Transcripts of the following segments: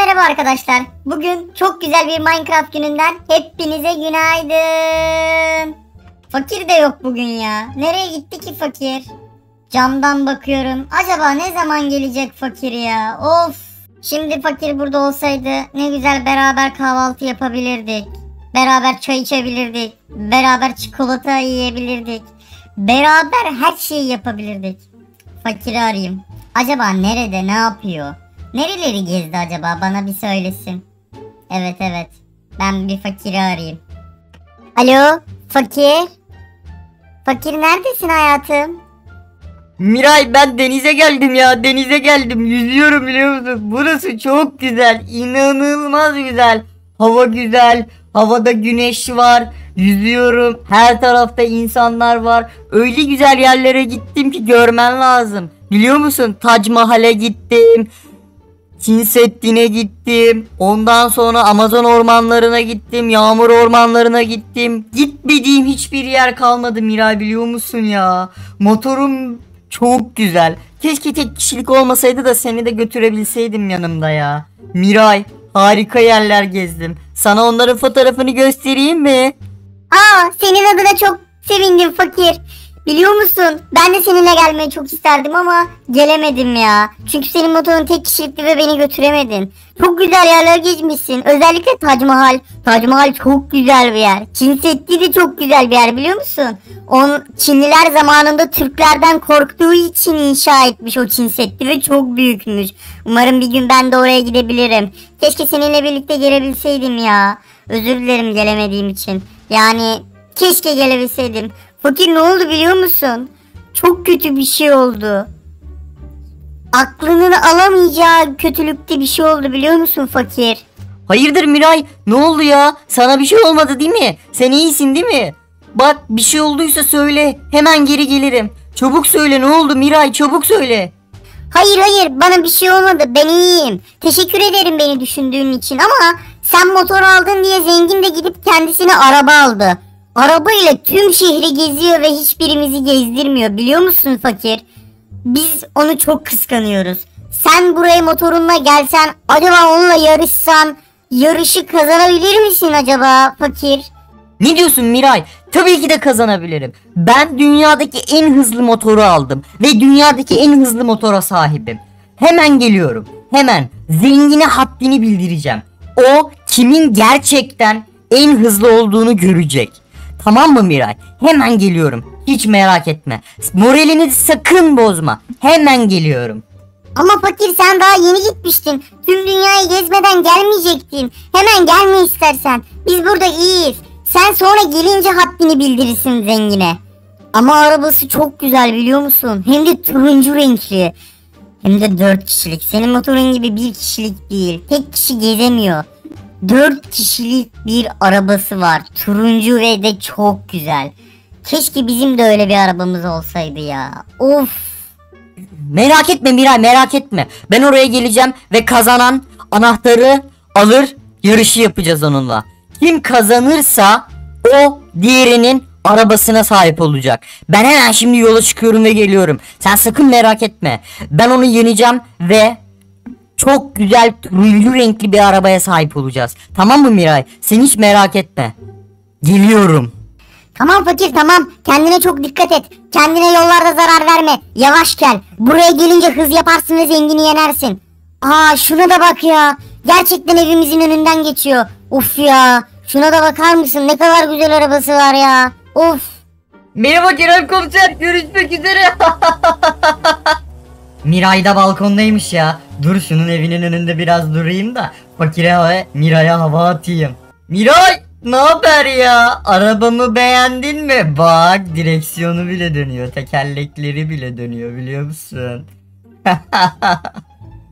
merhaba arkadaşlar. Bugün çok güzel bir Minecraft gününden hepinize günaydın. Fakir de yok bugün ya. Nereye gitti ki fakir? Camdan bakıyorum. Acaba ne zaman gelecek fakir ya? Of. Şimdi fakir burada olsaydı ne güzel beraber kahvaltı yapabilirdik. Beraber çay içebilirdik. Beraber çikolata yiyebilirdik. Beraber her şeyi yapabilirdik. Fakiri arayayım. Acaba nerede ne yapıyor? Nereleri gezdi acaba bana bir söylesin. Evet evet. Ben bir fakiri arayayım. Alo fakir. Fakir neredesin hayatım? Miray ben denize geldim ya denize geldim yüzüyorum biliyor musun? Burası çok güzel inanılmaz güzel. Hava güzel havada güneş var yüzüyorum her tarafta insanlar var. Öyle güzel yerlere gittim ki görmen lazım. Biliyor musun Tac Mahal'e gittim. Çin Seddi'ne gittim. Ondan sonra Amazon ormanlarına gittim. Yağmur ormanlarına gittim. Gitmediğim hiçbir yer kalmadı Miray biliyor musun ya? Motorum çok güzel. Keşke tek kişilik olmasaydı da seni de götürebilseydim yanımda ya. Miray harika yerler gezdim. Sana onların fotoğrafını göstereyim mi? Aa senin adına çok sevindim. Musun ben de seninle gelmeyi çok isterdim ama gelemedim ya. Çünkü senin motorun tek kişilikti ve beni götüremedin. Çok güzel yerler gezmişsin. Özellikle Tac Mahal. Tac Mahal çok güzel bir yer. Çin Seddi de çok güzel bir yer biliyor musun? On, Çinliler zamanında Türklerden korktuğu için inşa etmiş o Çin Seddi ve çok büyükmüş. Umarım bir gün ben de oraya gidebilirim. Keşke seninle birlikte gelebilseydim ya. Özür dilerim gelemediğim için. Yani keşke gelebilseydim. Fakir ne oldu biliyor musun? Çok kötü bir şey oldu. Aklının alamayacağı kötülükte bir şey oldu biliyor musun fakir? Hayırdır Miray? Ne oldu ya? Sana bir şey olmadı değil mi? Sen iyisin değil mi? Bak bir şey olduysa söyle. Hemen geri gelirim. Çabuk söyle ne oldu Miray? Çabuk söyle. Hayır hayır bana bir şey olmadı ben iyiyim. Teşekkür ederim beni düşündüğün için ama sen motor aldın diye zengin de gidip kendisine araba aldı. Araba ile tüm şehri geziyor ve hiçbirimizi gezdirmiyor biliyor musun fakir? Biz onu çok kıskanıyoruz. Sen buraya motorunla gelsen acaba onunla yarışsan yarışı kazanabilir misin acaba fakir? Ne diyorsun Miray? Tabii ki de kazanabilirim. Ben dünyadaki en hızlı motoru aldım. Ve dünyadaki en hızlı motora sahibim. Hemen geliyorum. Hemen. Zengine haddini bildireceğim. O kimin gerçekten en hızlı olduğunu görecek. Tamam mı Miray? Hemen geliyorum. Hiç merak etme. Moralini sakın bozma. Hemen geliyorum. Ama fakir sen daha yeni gitmiştin. Tüm dünyayı gezmeden gelmeyecektin. Hemen gelme istersen. Biz burada iyiyiz. Sen sonra gelince haddini bildirirsin zengine. Ama arabası çok güzel biliyor musun? Hem de turuncu renkli. Hem de dört kişilik. Senin motorun gibi bir kişilik değil. Tek kişi gezemiyor. Dört kişilik bir arabası var. Turuncu ve de çok güzel. Keşke bizim de öyle bir arabamız olsaydı ya. Of. Merak etme Miray merak etme. Ben oraya geleceğim ve kazanan anahtarı alır yarışı yapacağız onunla. Kim kazanırsa o diğerinin arabasına sahip olacak. Ben hemen şimdi yola çıkıyorum ve geliyorum. Sen sakın merak etme. Ben onu yeneceğim ve çok güzel turuncu renkli bir arabaya sahip olacağız. Tamam mı Miray? Sen hiç merak etme. Geliyorum. Tamam fakir tamam. Kendine çok dikkat et. Kendine yollarda zarar verme. Yavaş gel. Buraya gelince hız yaparsın ve zengini yenersin. Aa şuna da bak ya. Gerçekten evimizin önünden geçiyor. Uf ya. Şuna da bakar mısın? Ne kadar güzel arabası var ya. Of. Merhaba Kerem komiser görüşmek üzere. Miray da balkondaymış ya. Dur şunun evinin önünde biraz durayım da fakire ve Miray'a hava atayım. Miray ne haber ya? Arabamı beğendin mi? Bak direksiyonu bile dönüyor. Tekerlekleri bile dönüyor biliyor musun?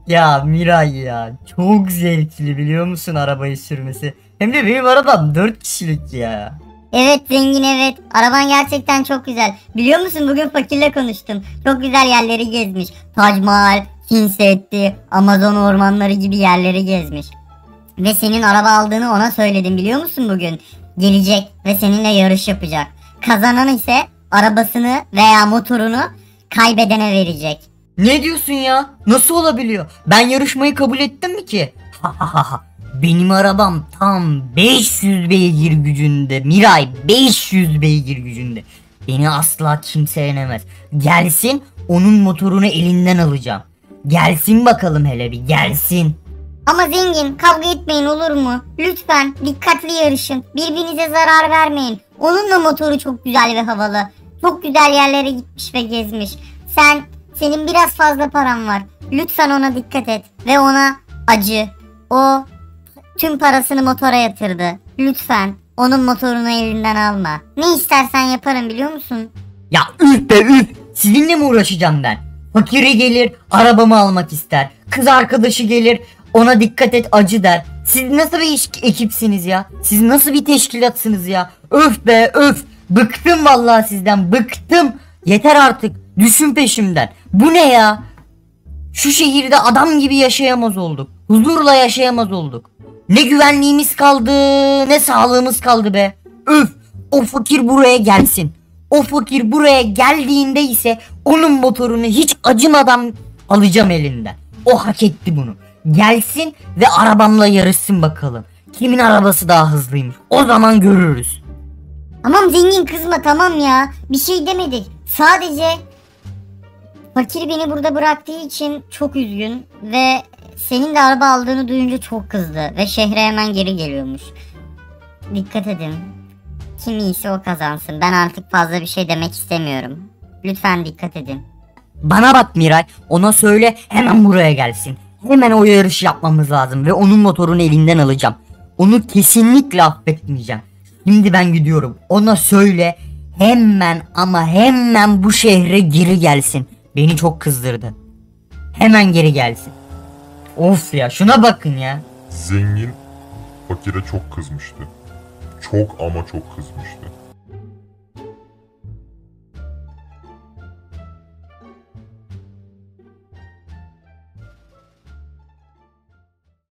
ya Miray ya çok zevkli biliyor musun arabayı sürmesi? Hem de benim arabam 4 kişilik ya. Evet zengin evet. Araban gerçekten çok güzel. Biliyor musun bugün fakirle konuştum. Çok güzel yerleri gezmiş. Tac Mahal, Çin Amazon ormanları gibi yerleri gezmiş. Ve senin araba aldığını ona söyledim biliyor musun bugün? Gelecek ve seninle yarış yapacak. Kazanan ise arabasını veya motorunu kaybedene verecek. Ne diyorsun ya? Nasıl olabiliyor? Ben yarışmayı kabul ettim mi ki? Ha ha ha ha. Benim arabam tam 500 beygir gücünde. Miray 500 beygir gücünde. Beni asla kimse yenemez. Gelsin onun motorunu elinden alacağım. Gelsin bakalım hele bir gelsin. Ama zengin kavga etmeyin olur mu? Lütfen dikkatli yarışın. Birbirinize zarar vermeyin. Onun da motoru çok güzel ve havalı. Çok güzel yerlere gitmiş ve gezmiş. Sen, senin biraz fazla paran var. Lütfen ona dikkat et. Ve ona acı. O tüm parasını motora yatırdı. Lütfen onun motorunu elinden alma. Ne istersen yaparım biliyor musun? Ya üf be üf. Sizinle mi uğraşacağım ben? Fakiri gelir arabamı almak ister. Kız arkadaşı gelir ona dikkat et acı der. Siz nasıl bir iş- ekipsiniz ya? Siz nasıl bir teşkilatsınız ya? Öf be öf. Bıktım vallahi sizden bıktım. Yeter artık. Düşün peşimden. Bu ne ya? Şu şehirde adam gibi yaşayamaz olduk. Huzurla yaşayamaz olduk. Ne güvenliğimiz kaldı, ne sağlığımız kaldı be. Öf! O fakir buraya gelsin. O fakir buraya geldiğinde ise onun motorunu hiç acımadan alacağım elinden. O hak etti bunu. Gelsin ve arabamla yarışsın bakalım. Kimin arabası daha hızlıymış. O zaman görürüz. Tamam zengin kızma tamam ya. Bir şey demedik. Sadece fakir beni burada bıraktığı için çok üzgün ve senin de araba aldığını duyunca çok kızdı ve şehre hemen geri geliyormuş. Dikkat edin. Kim iyiyse o kazansın. Ben artık fazla bir şey demek istemiyorum. Lütfen dikkat edin. Bana bak Miray, ona söyle hemen buraya gelsin. Hemen o yarışı yapmamız lazım ve onun motorunu elinden alacağım. Onu kesinlikle affetmeyeceğim. Şimdi ben gidiyorum. Ona söyle hemen ama hemen bu şehre geri gelsin. Beni çok kızdırdı. Hemen geri gelsin. Of ya şuna bakın ya. Zengin fakire çok kızmıştı. Çok ama çok kızmıştı.